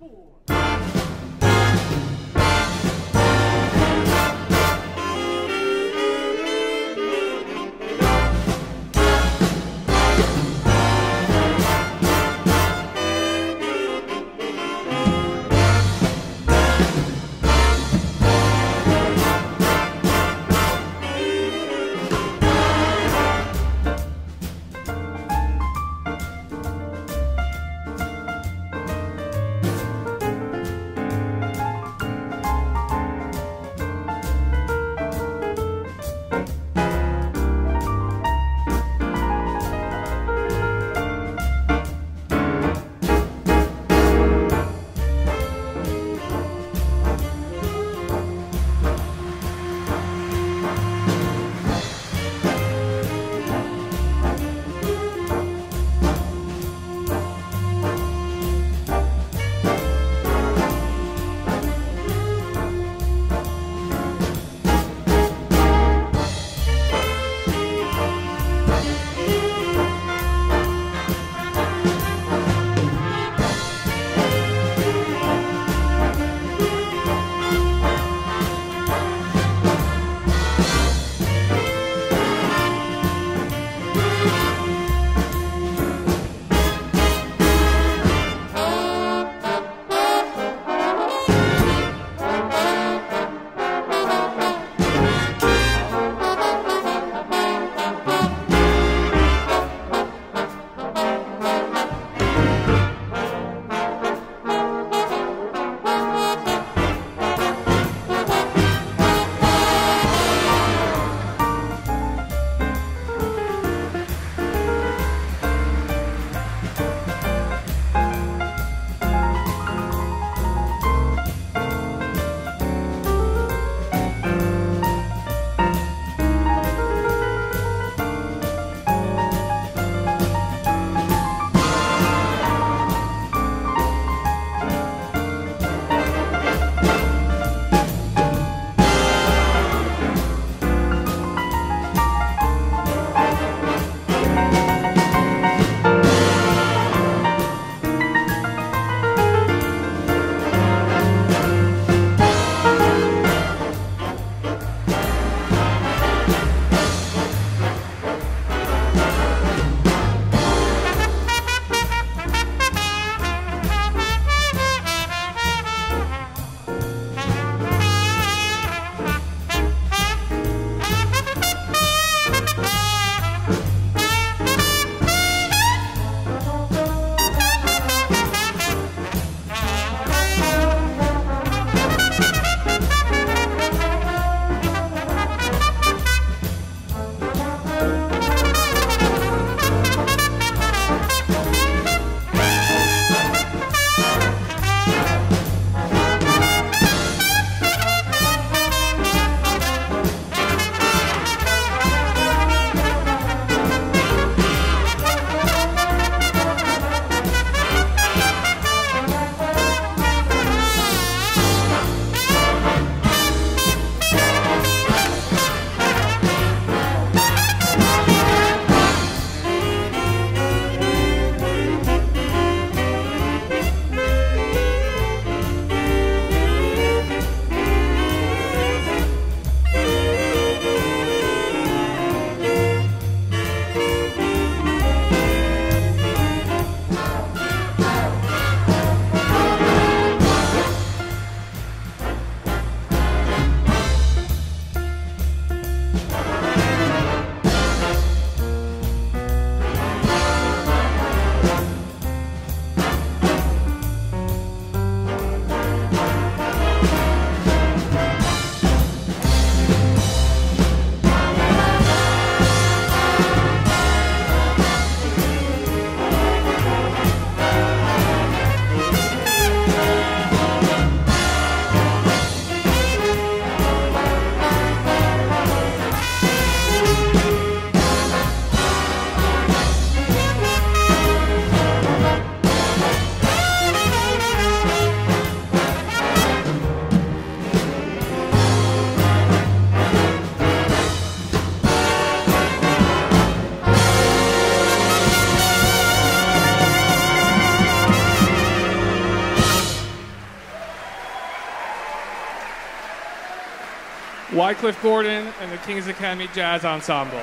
four. Wycliffe Gordon and the King's Academy Jazz Ensemble.